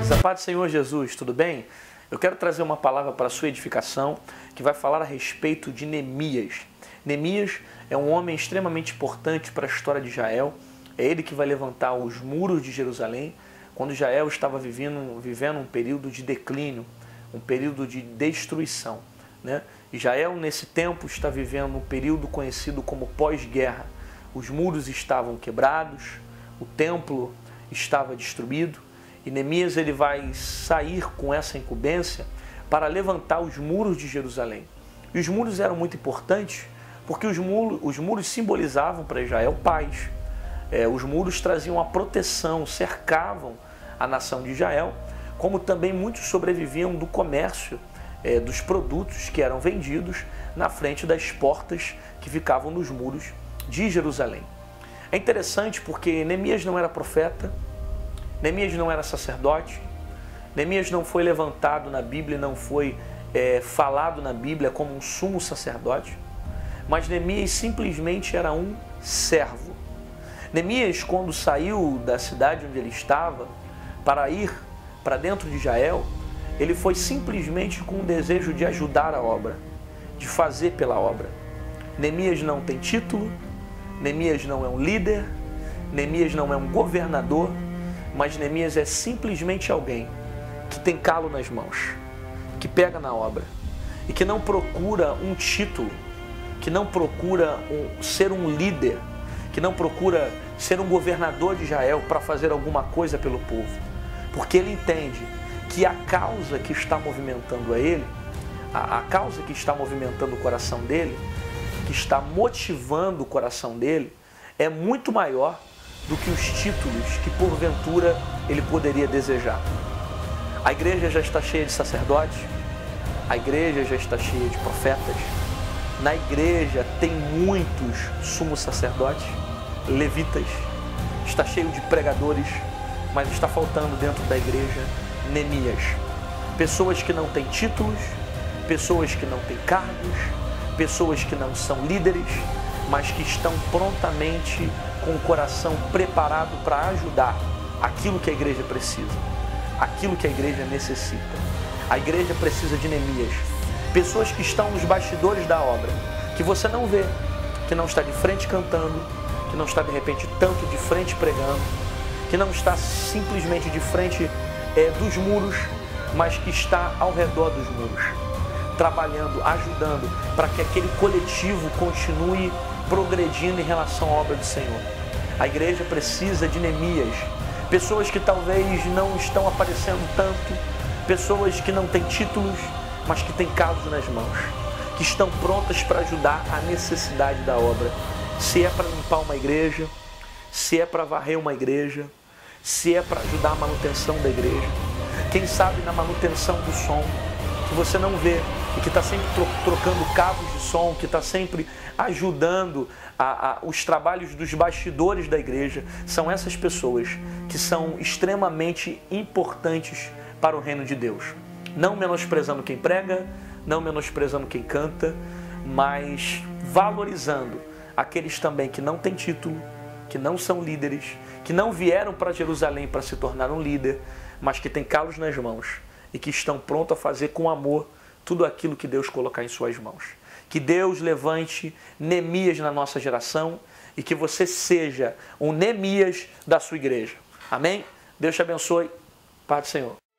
queridos, a paz do Senhor Jesus, tudo bem? Eu quero trazer uma palavra para a sua edificação que vai falar a respeito de Neemias. Neemias é um homem extremamente importante para a história de Israel. É ele que vai levantar os muros de Jerusalém quando Israel estava vivendo, vivendo um período de declínio, um período de destruição. Né? Israel, nesse tempo, está vivendo um período conhecido como pós-guerra. Os muros estavam quebrados, o templo estava destruído e Neemias ele vai sair com essa incumbência para levantar os muros de Jerusalém. E os muros eram muito importantes porque os muros, os muros simbolizavam para Israel paz. É, os muros traziam a proteção, cercavam a nação de Israel, como também muitos sobreviviam do comércio é, dos produtos que eram vendidos na frente das portas que ficavam nos muros de Jerusalém. É interessante porque Neemias não era profeta, Neemias não era sacerdote, Neemias não foi levantado na Bíblia, não foi é, falado na Bíblia como um sumo sacerdote, mas Neemias simplesmente era um servo. Neemias, quando saiu da cidade onde ele estava para ir para dentro de Israel, ele foi simplesmente com o desejo de ajudar a obra, de fazer pela obra. Neemias não tem título, Neemias não é um líder, Neemias não é um governador, mas Neemias é simplesmente alguém que tem calo nas mãos, que pega na obra e que não procura um título, que não procura um, ser um líder, que não procura ser um governador de Israel para fazer alguma coisa pelo povo, porque ele entende que a causa que está movimentando a ele, a, a causa que está movimentando o coração dele, que está motivando o coração dele, é muito maior do que os títulos que porventura ele poderia desejar. A igreja já está cheia de sacerdotes, a igreja já está cheia de profetas, na igreja tem muitos sumos sacerdotes, levitas, está cheio de pregadores, mas está faltando dentro da igreja Neemias. Pessoas que não têm títulos, pessoas que não têm cargos, pessoas que não são líderes, mas que estão prontamente com o coração preparado para ajudar aquilo que a igreja precisa, aquilo que a igreja necessita. A igreja precisa de Neemias, pessoas que estão nos bastidores da obra, que você não vê, que não está de frente cantando, que não está de repente tanto de frente pregando, que não está simplesmente de frente é, dos muros, mas que está ao redor dos muros, trabalhando, ajudando para que aquele coletivo continue progredindo em relação à obra do Senhor. A igreja precisa de Neemias, pessoas que talvez não estão aparecendo tanto, pessoas que não têm títulos, mas que têm casos nas mãos, que estão prontas para ajudar a necessidade da obra. Se é para limpar uma igreja, se é para varrer uma igreja, se é para ajudar a manutenção da igreja. Quem sabe na manutenção do som, que você não vê, e que está sempre trocando cabos de som, que está sempre ajudando a, a, os trabalhos dos bastidores da igreja, são essas pessoas que são extremamente importantes para o reino de Deus. Não menosprezando quem prega, não menosprezando quem canta, mas valorizando aqueles também que não têm título, que não são líderes, que não vieram para Jerusalém para se tornar um líder, mas que têm calos nas mãos e que estão prontos a fazer com amor tudo aquilo que Deus colocar em suas mãos. Que Deus levante Neemias na nossa geração e que você seja um Neemias da sua igreja. Amém? Deus te abençoe. Paz do Senhor.